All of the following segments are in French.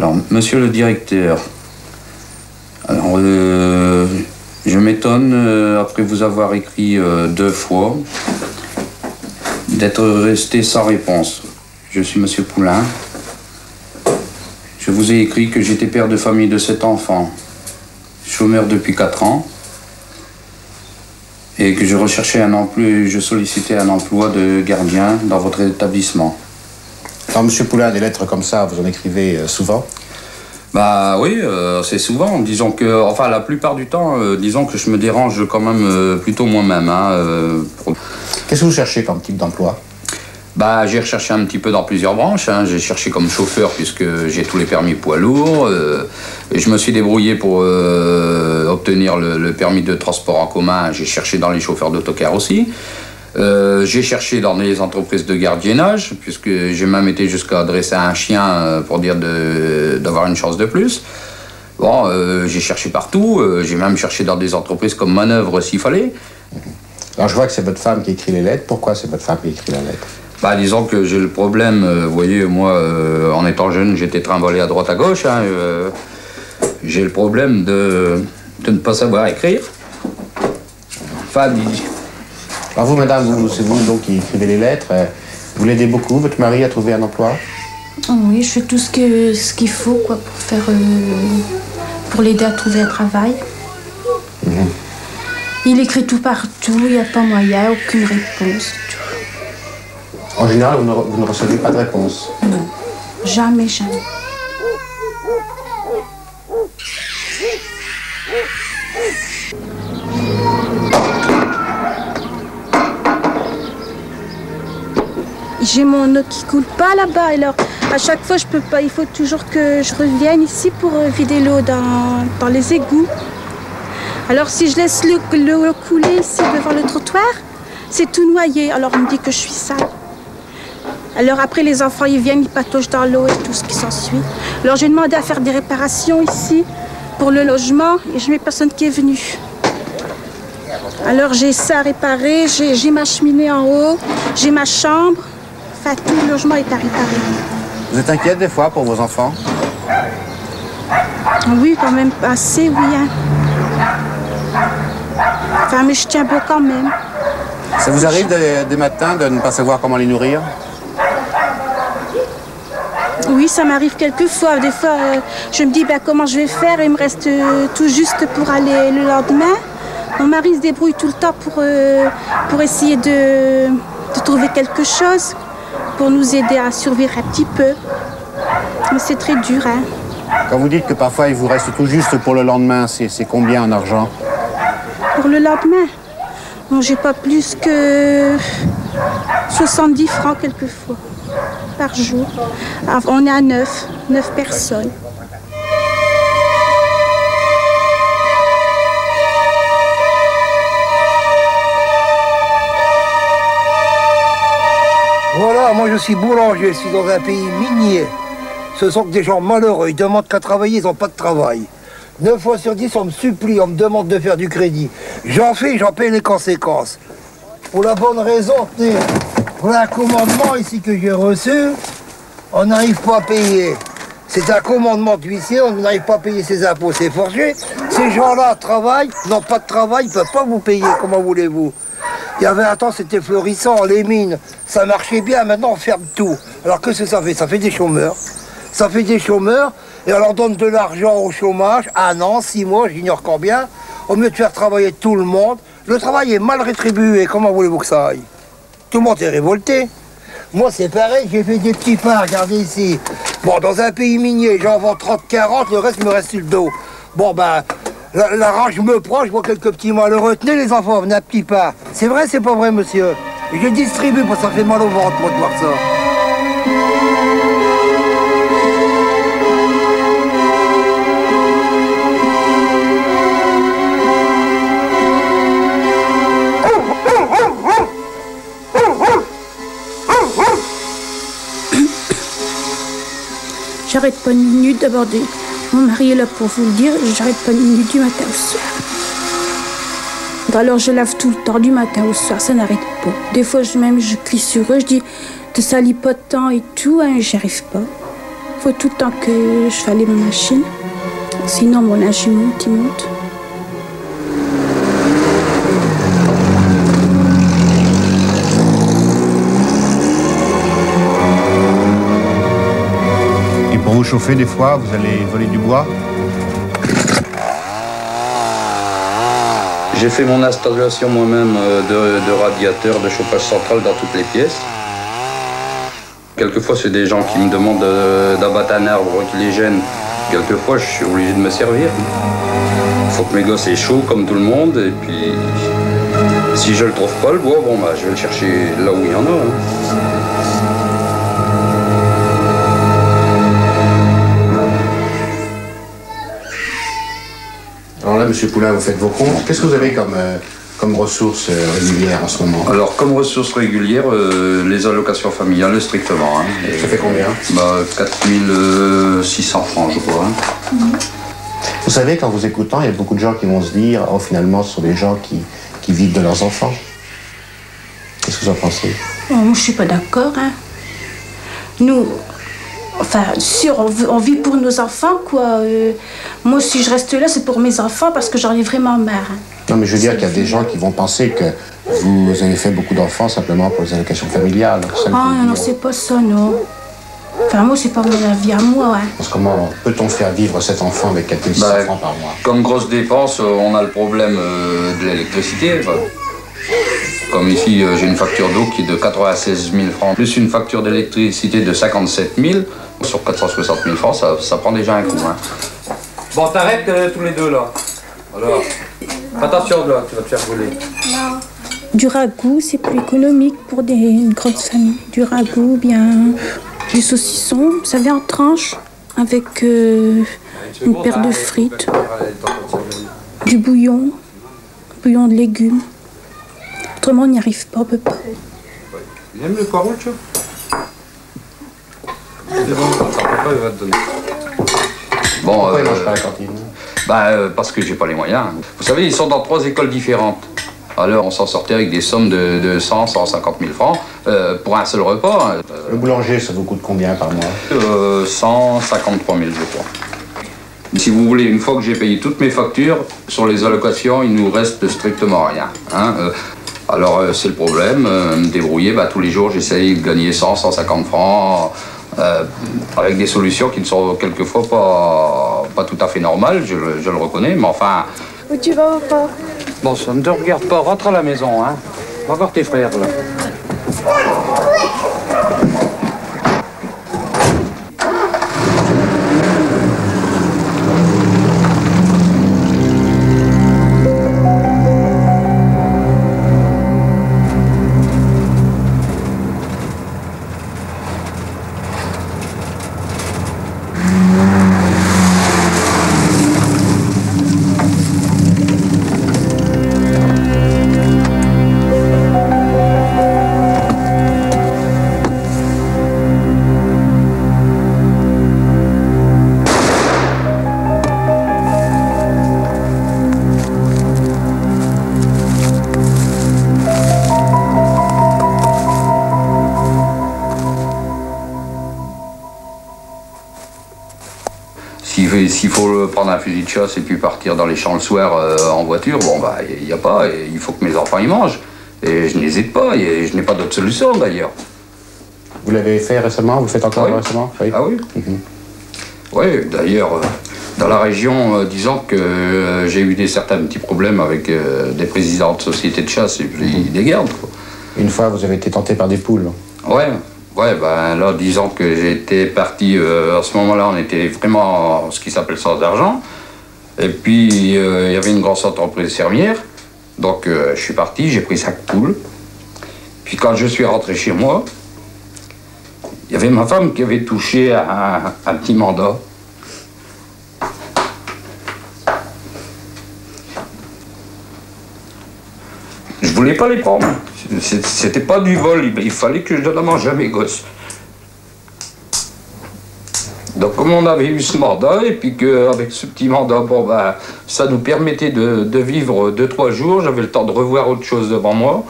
Alors, monsieur le directeur, euh, je m'étonne, euh, après vous avoir écrit euh, deux fois, d'être resté sans réponse. Je suis monsieur Poulain. Je vous ai écrit que j'étais père de famille de sept enfants, chômeur depuis quatre ans, et que je recherchais un emploi, je sollicitais un emploi de gardien dans votre établissement. Alors, Monsieur Poulain, des lettres comme ça, vous en écrivez euh, souvent Bah oui, euh, c'est souvent. Disons que, enfin, la plupart du temps, euh, disons que je me dérange quand même euh, plutôt moi-même. hein, pour- Qu'est-ce que vous cherchez comme type d'emploi? Bah, j'ai recherché un petit peu dans plusieurs branches. hein. J'ai cherché comme chauffeur puisque j'ai tous les permis poids lourds. euh, et je me suis débrouillé pour euh, obtenir le, le permis de transport en commun. J'ai cherché dans les chauffeurs d'autocar aussi. Euh, j'ai cherché dans les entreprises de gardiennage, puisque j'ai même été jusqu'à adresser un chien euh, pour dire d'avoir une chance de plus. Bon, euh, j'ai cherché partout. euh, j'ai même cherché dans des entreprises comme Manœuvre s'il fallait. Alors, je vois que c'est votre femme qui écrit les lettres. Pourquoi c'est votre femme qui écrit la lettre? Bah, disons que j'ai le problème, vous voyez, moi, en étant jeune, j'étais trimballé à droite à gauche. hein, j'ai le problème de, de ne pas savoir écrire. Enfin, Alors, vous, madame, vous, c'est vous donc qui écrivez les lettres. euh, Vous l'aidez beaucoup, votre mari, à trouver un emploi? Oui, je fais tout ce que ce qu'il faut quoi pour faire euh, pour l'aider à trouver un travail. Il écrit tout partout, il n'y a pas moyen, aucune réponse. En général, vous ne, vous ne recevez pas de réponse? Non, jamais, jamais. J'ai mon eau qui coule pas là-bas. Alors, à chaque fois, je peux pas. Il faut toujours que je revienne ici pour euh, vider l'eau dans, dans les égouts. Alors, si je laisse l'eau l'eau couler ici devant le trottoir, c'est tout noyé. Alors, on me dit que je suis sale. Alors, après, les enfants, ils viennent, ils patauchent dans l'eau et tout ce qui s'ensuit. Alors, j'ai demandé à faire des réparations ici pour le logement et je n'ai personne qui est venu. Alors, j'ai ça à réparer, j'ai ma cheminée en haut, j'ai ma chambre. Le logement est à réparer. Vous êtes inquiète des fois pour vos enfants Oui, quand même assez, oui. hein. Enfin, mais je tiens beau quand même. Ça vous arrive des, des matins de ne pas savoir comment les nourrir Oui, ça m'arrive quelquefois. Des fois, euh, je me dis ben, comment je vais faire? Il me reste euh, tout juste pour aller le lendemain. Mon mari se débrouille tout le temps pour, euh, pour essayer de, de trouver quelque chose pour nous aider à survivre un petit peu. Mais c'est très dur. Hein. Quand vous dites que parfois il vous reste tout juste pour le lendemain, c'est combien en argent? Pour le lendemain, j'ai pas plus que 70 francs quelquefois par jour. Alors, on est à 9, 9 personnes. Suis boulanger, je suis dans un pays minier. Ce sont des gens malheureux, ils demandent qu'à travailler, ils n'ont pas de travail. Neuf fois sur dix, on me supplie, on me demande de faire du crédit. J'en fais, j'en paye les conséquences. Pour la bonne raison, voilà un commandement ici que j'ai reçu, on n'arrive pas à payer. C'est un commandement d'huissier, on n'arrive pas à payer ses impôts, c'est forgé. Ces gens-là travaillent, n'ont pas de travail, ils ne peuvent pas vous payer, comment voulez-vous? Il y avait un temps, c'était florissant, les mines, ça marchait bien, maintenant on ferme tout. Alors que ça fait? Ça fait des chômeurs. Ça fait des chômeurs, et on leur donne de l'argent au chômage, un an, six mois, j'ignore combien, au mieux de faire travailler tout le monde. Le travail est mal rétribué, comment voulez-vous que ça aille? Tout le monde est révolté. Moi c'est pareil, j'ai fait des petits pains, regardez ici. Bon, dans un pays minier, j'en vends 30-40, le reste me reste sur le dos. Bon ben, la, rage me prend, je vois quelques petits malheureux. Tenez les enfants, venez un petit pain. C'est vrai, c'est pas vrai, monsieur Je distribue parce que ça fait mal au ventre, moi, de voir ça. J'arrête pas une minute d'abord de... Mon mari est là pour vous le dire, j'arrête pas minute du matin au soir. Alors je lave tout le temps, du matin au soir, ça n'arrête pas. Des fois je, même je crie sur eux, je dis, te salis pas de temps et tout, hein, j'y arrive pas. faut tout le temps que je fais aller ma machine. Sinon, mon il monte, il monte. Vous chauffer, des fois, vous allez voler du bois J'ai fait mon installation moi-même euh, de, de radiateur de chauffage central dans toutes les pièces. Quelquefois, c'est des gens qui me demandent euh, d'abattre un arbre qui les gêne. Quelquefois, je suis obligé de me servir. Il faut que mes gosses aient chaud comme tout le monde. Et puis, si je le trouve pas, le bois, bon, bah, je vais le chercher là où il y en a. hein. Là, Monsieur Poulain, vous faites vos comptes. Qu'est-ce que vous avez comme, euh, comme ressources euh, régulières en ce moment? Alors, comme ressources régulières, euh, les allocations familiales, strictement. hein. Et, Ça fait combien? Bah, 4600 francs, je crois. hein. Vous savez, quand vous écoutant, il y a beaucoup de gens qui vont se dire, oh, finalement, ce sont des gens qui, qui vivent de leurs enfants. Qu'est-ce que vous en pensez? Oh, moi, je suis pas d'accord. Hein. Nous, enfin, sûr, on, veut- on vit pour nos enfants, quoi. Euh, moi, si je reste là, c'est pour mes enfants parce que j'en ai vraiment marre. hein. Non, mais je veux dire qu'il y a des gens qui vont penser que vous avez fait beaucoup d'enfants simplement pour les allocations familiales. Ah, non, non, c'est pas ça, non. Enfin, moi, c'est pas mon avis à moi. Hein. Parce que comment peut-on faire vivre cet enfant avec 4600 Bah, francs par mois? Comme grosse dépense, euh, on a le problème euh, de l'électricité. Comme ici, j'ai une facture d'eau qui est de 96 000 francs, plus une facture d'électricité de 57 000. Sur 460 000 francs, ça, ça prend déjà un coup. hein. Bon, t'arrêtes euh, tous les deux là. Alors, attention là, tu vas te faire voler. Du ragoût, c'est plus économique pour des une grande famille. Du ragoût, bien du saucisson, ça vient en tranche avec euh, une paire de frites, du bouillon, bouillon de légumes. Autrement, on n'y arrive pas, on peut pas. Il aime le poireau, tu vois C'est bon, il va te donner. Bon, Pourquoi euh, ils mangent pas à la cantine bah, euh, parce que j'ai pas les moyens. Vous savez, ils sont dans trois écoles différentes. Alors, on s'en sortait avec des sommes de, de 100, 150 000 francs euh, pour un seul repas. Le boulanger, ça vous coûte combien par mois? Euh, 153 000, je crois. Si vous voulez, une fois que j'ai payé toutes mes factures, sur les allocations, il nous reste strictement rien. hein. Euh, alors, euh, c'est le problème, euh, me débrouiller, bah, tous les jours, j'essaye de gagner 100, 150 francs, euh, avec des solutions qui ne sont quelquefois pas, pas tout à fait normales, je, le- je le reconnais, mais enfin, Où tu vas, papa? Bon, ça ne te regarde pas, rentre à la maison, hein. Va voir tes frères là. Prendre un fusil de chasse et puis partir dans les champs le soir euh, en voiture, bon, bah, il n'y a pas. et il faut que mes enfants y mangent. Et je n'hésite pas, et je n'ai pas d'autre solution d'ailleurs. Vous l'avez fait récemment Vous le faites encore Oui. récemment? Oui. Ah oui Mhm. Oui, d'ailleurs, euh, dans la région, euh, disons que j'ai eu des certains petits problèmes avec des présidents de sociétés de chasse et puis des gardes. quoi. Une fois, vous avez été tenté par des poules. Ouais, ouais, ben là, disons que j'étais parti, euh, à ce moment-là, on était vraiment ce qui s'appelle sans argent. Et puis, euh, il y avait une grosse entreprise fermière. Donc, euh, je suis parti, j'ai pris cinq poules. Puis, quand je suis rentré chez moi, il y avait ma femme qui avait touché un petit mandat. Voulais pas les prendre. C'était pas du vol, il- fallait que je donne à manger à mes gosses. Donc comme on avait eu ce mandat, et puis qu'avec ce petit mandat, bon ben, ça nous permettait de, de vivre deux, trois jours, j'avais le temps de revoir autre chose devant moi.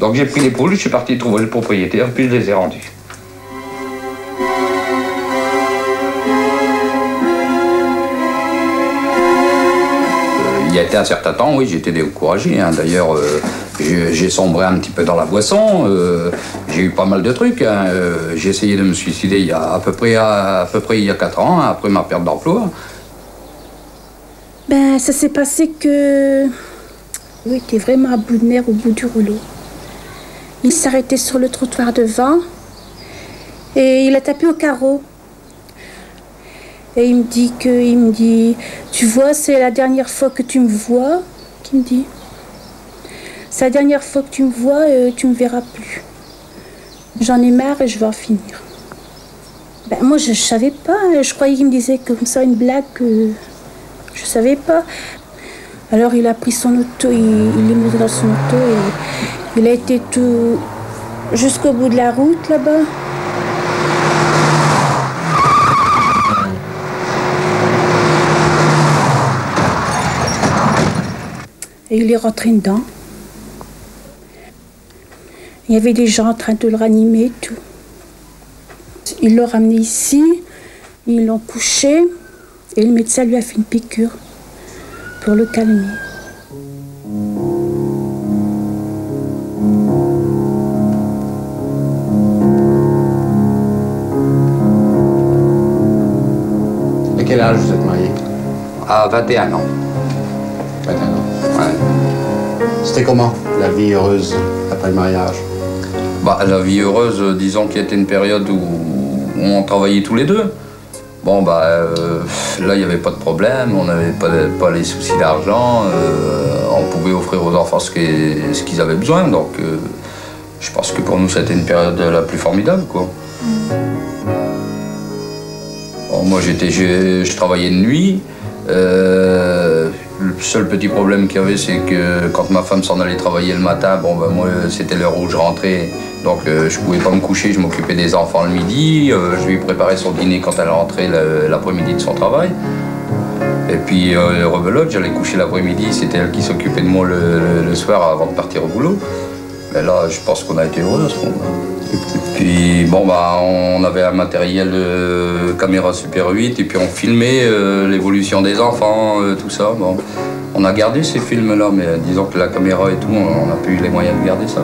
Donc j'ai pris les poules, je suis parti trouver le propriétaire, puis je les ai rendues. Été un certain temps, oui, été découragé. hein. D'ailleurs, euh, j'ai sombré un petit peu dans la boisson. euh, j'ai eu pas mal de trucs. hein. Euh, j'ai essayé de me suicider il y a à peu près, à, peu près il y a 4 ans, hein, après ma perte d'emploi. Ben, ça s'est passé que. Oui, était vraiment à bout de nerfs au bout du rouleau. Il s'arrêtait sur le trottoir devant et il a tapé au carreau. Et il me dit que, il me dit, tu vois, c'est la dernière fois que tu me vois, qu'il me dit. C'est la dernière fois que tu me vois, euh, tu me verras plus. J'en ai marre et je vais en finir. Ben, moi, je ne savais pas. Je croyais qu'il me disait comme ça une blague que je savais pas. Alors il a pris son auto, il, il est monté dans son auto et il a été tout jusqu'au bout de la route là-bas. Et il est rentré dedans. Il y avait des gens en train de le ranimer et tout. Ils l'ont ramené ici, ils l'ont couché et le médecin lui a fait une piqûre pour le calmer. À quel âge vous êtes marié? À 21 ans. 21 ans. C'était comment la vie heureuse après le mariage Bah, la vie heureuse, euh, disons qu'il y était une période où on travaillait tous les deux. Bon, bah, euh, là, il n'y avait pas de problème, on n'avait pas, pas les soucis d'argent, euh, on pouvait offrir aux enfants ce qu'ils avaient besoin, donc euh, je pense que pour nous, c'était une période la plus formidable, quoi. Bon, moi, j'étais, j'ai- je travaillais de nuit. Le seul petit problème qu'il y avait, c'est que quand ma femme s'en allait travailler le matin, bon, ben, moi, c'était l'heure où je rentrais. Donc, euh, je pouvais pas me coucher, je m'occupais des enfants le midi. euh, je lui préparais son dîner quand elle rentrait l'après-midi de son travail. Et puis, euh, rebelote, j'allais coucher l'après-midi, c'était elle qui s'occupait de moi le, le- le soir avant de partir au boulot. Mais là, je pense qu'on a été heureux à ce moment-là. Puis, bon, bah, on avait un matériel caméra Super 8 et puis on filmait euh, l'évolution des enfants, euh, tout ça. On a gardé ces films-là, mais disons que la caméra et tout, on n'a plus les moyens de garder ça.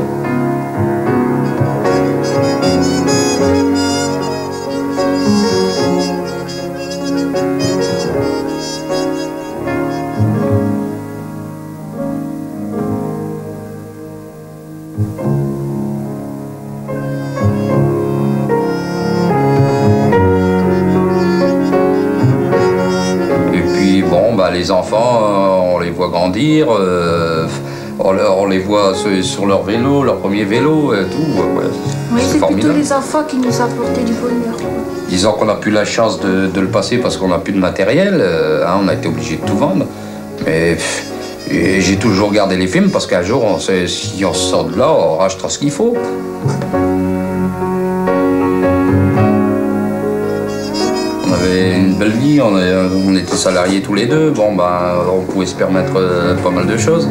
Grandir, euh, on, les voit sur, sur leur vélo, leur premier vélo et tout. ouais, Oui, c'est plutôt les enfants qui nous apportaient du bonheur. Disons qu'on n'a plus la chance de, de le passer parce qu'on n'a plus de matériel, euh, hein, on a été obligé de tout vendre. Mais j'ai toujours gardé les films parce qu'un jour, on sait, si on sort de là, on rachètera ce qu'il faut. Une belle vie, on, était salariés tous les deux, bon ben on pouvait se permettre euh, pas mal de choses.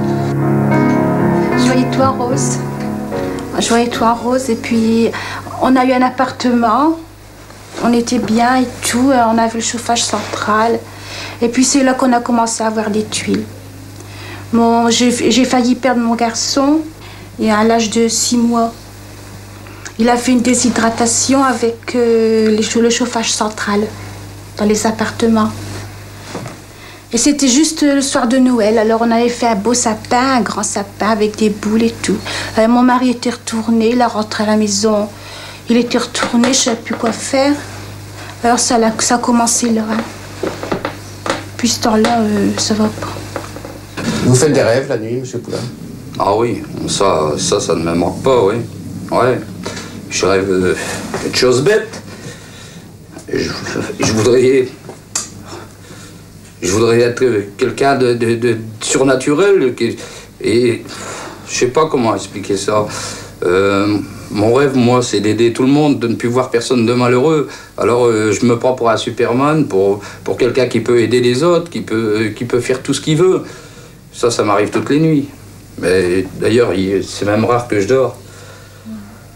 Je voyais toi rose. Je voyais toi rose et puis on a eu un appartement. On était bien et tout. On avait le chauffage central. Et puis c'est là qu'on a commencé à avoir des tuiles. Bon, j'ai failli perdre mon garçon et à l'âge de 6 mois. Il a fait une déshydratation avec euh, le chauffage central dans les appartements. Et c'était juste le soir de Noël. Alors on avait fait un beau sapin, un grand sapin avec des boules et tout. Euh, mon mari était retourné, il a rentré à la maison. Il était retourné, je ne savais plus quoi faire. Alors ça, ça a commencé là. hein. Puis ce temps-là, euh, ça va pas. Vous faites des rêves la nuit, monsieur Poulain? Ah oui, ça, ça, ça ne me manque pas, oui. Ouais. Je rêve euh, de choses bêtes. Je, voudrais. Je voudrais être quelqu'un de, surnaturel. Et je sais pas comment expliquer ça. Euh, mon rêve, moi, c'est d'aider tout le monde, de ne plus voir personne de malheureux. Alors, euh, je me prends pour un Superman, pour, pour quelqu'un qui peut aider les autres, qui peut, qui peut faire tout ce qu'il veut. Ça, ça m'arrive toutes les nuits. Mais d'ailleurs, il- c'est même rare que je dors.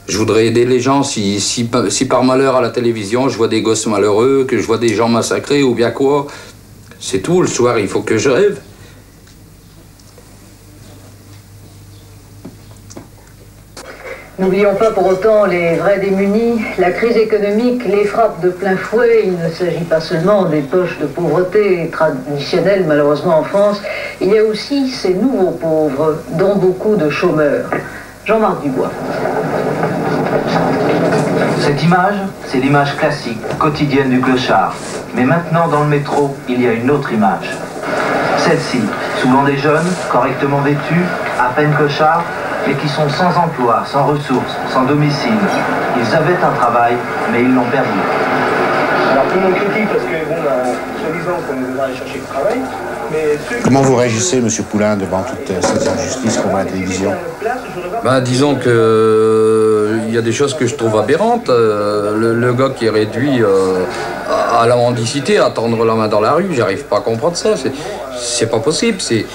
Je voudrais aider les gens si, si, si, par malheur à la télévision je vois des gosses malheureux, que je vois des gens massacrés ou bien quoi. C'est tout, le soir il faut que je rêve. N'oublions pas pour autant les vrais démunis. La crise économique les frappe de plein fouet. Il ne s'agit pas seulement des poches de pauvreté traditionnelles malheureusement en France. Il y a aussi ces nouveaux pauvres, dont beaucoup de chômeurs. Jean-Marc Dubois. Cette image, c'est l'image classique, quotidienne du clochard. Mais maintenant, dans le métro, il y a une autre image. Celle-ci, souvent des jeunes, correctement vêtus, à peine clochards, mais qui sont sans emploi, sans ressources, sans domicile. Ils avaient un travail, mais ils l'ont perdu. Alors tout le monde critique parce que, bon, bah, soi-disant qu'on devrait aller chercher le travail, mais. Comment vous réagissez, Monsieur Poulain, devant toutes euh, ces injustices qu'on voit à la télévision? Ben, disons que euh, il y a des choses que je trouve aberrantes. Euh, le, le gars qui est réduit euh, à, à la mendicité, à tendre la main dans la rue, j'arrive pas à comprendre ça. C'est- pas possible, c'est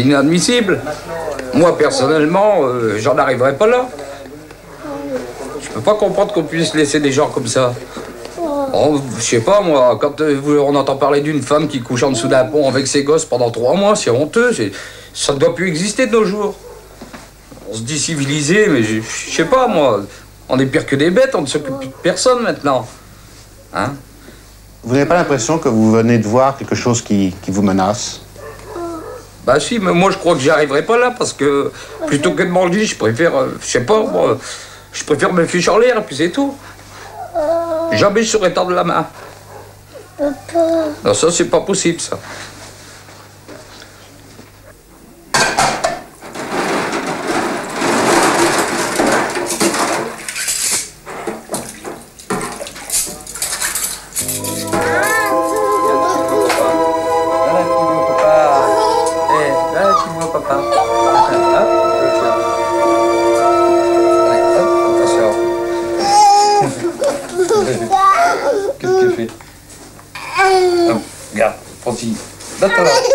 inadmissible. Moi, personnellement, euh, j'en arriverai pas là. Je peux pas comprendre qu'on puisse laisser des gens comme ça. Oh, je sais pas, moi, quand on entend parler d'une femme qui couche en dessous d'un pont avec ses gosses pendant trois mois, c'est honteux. Ça ne doit plus exister de nos jours. On se dit civilisé, mais je, je sais pas, moi. On est pire que des bêtes, on ne s'occupe plus de personne maintenant. Hein? Vous n'avez pas l'impression que vous venez de voir quelque chose qui, qui vous menace? Bah si, mais moi je crois que j'y arriverai pas là parce que plutôt que de manger, je préfère, euh, je sais pas, moi, je préfère me ficher en l'air et puis c'est tout. Jamais je saurais tendre la main. Non, ça c'est pas possible ça. Qu'est-ce qu'elle fait Regarde, prends-y. Donne-toi là.